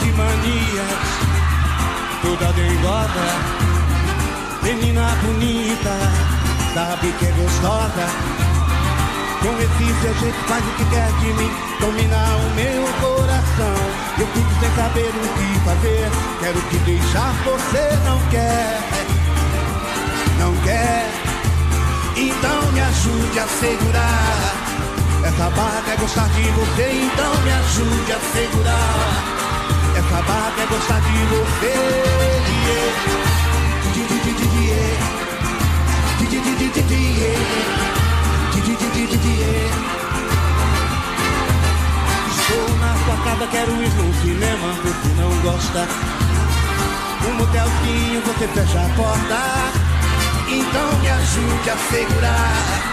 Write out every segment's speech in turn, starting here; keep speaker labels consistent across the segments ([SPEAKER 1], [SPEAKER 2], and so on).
[SPEAKER 1] de manias, toda dengosa, menina bonita, sabe que é gostosa. Com esse a gente faz o que quer de mim, dominar o meu coração. Eu fico sem saber o que fazer, quero te deixar, você não quer, não quer. Então me ajude a segurar. Essa barra quer gostar de você, então me ajude a segurar. Barra quer gostar de você. Estou na sua casa, quero ir no cinema, você não gosta. Um motelzinho, você fecha a porta. Então me ajude a segurar.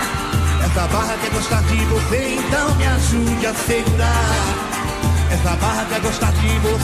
[SPEAKER 1] Essa barra quer gostar de você, então me ajude a segurar. Essa barra quer gostar de você.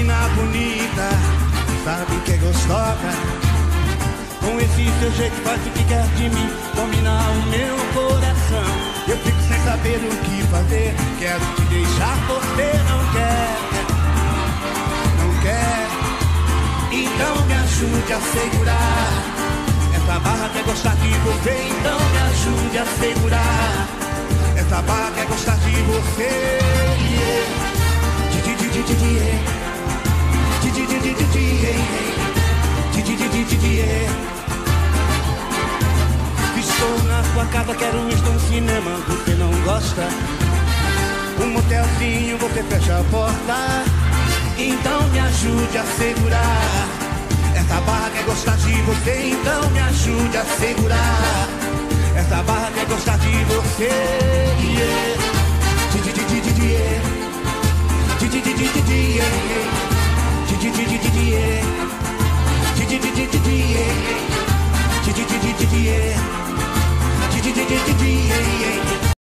[SPEAKER 1] Menina bonita, sabe que é gostosa. Com esse seu jeito faz o que quer de mim, dominar o meu coração. Eu fico sem saber o que fazer, quero te deixar, você não quer, não quer. Então me ajude a segurar. Essa barra quer gostar de você, então me ajude a segurar. Essa barra quer gostar de você. Estou na sua casa, quero ir num cinema, você não gosta. Um motelzinho, você fecha a porta. Então me ajude a segurar. Essa barra quer gostar de você, então me ajude a segurar. Essa barra quer gostar de você. be